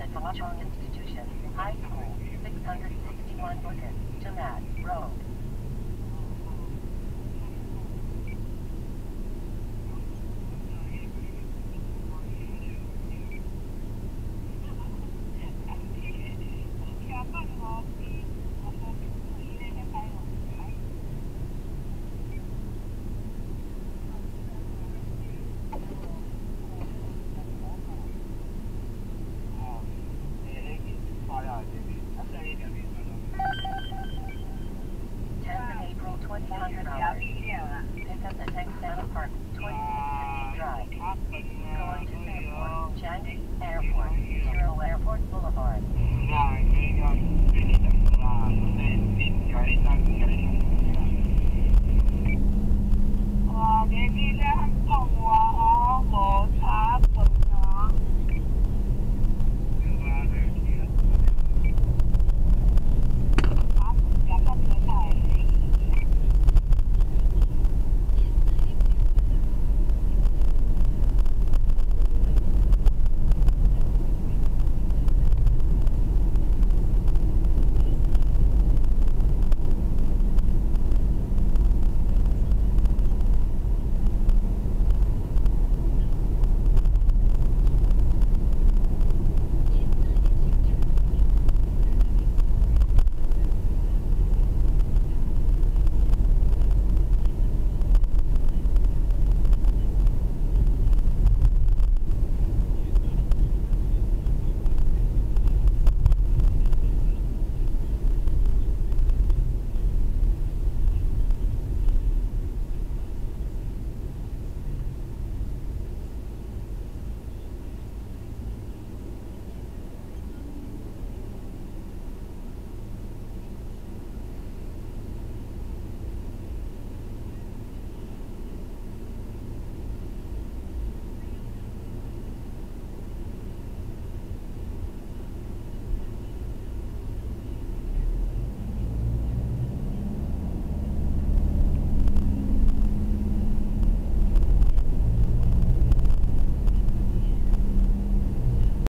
at Hwa Chong Institution, High School, 661 Bukit, Tamat Road. $100. Airport, Zero Airport Boulevard.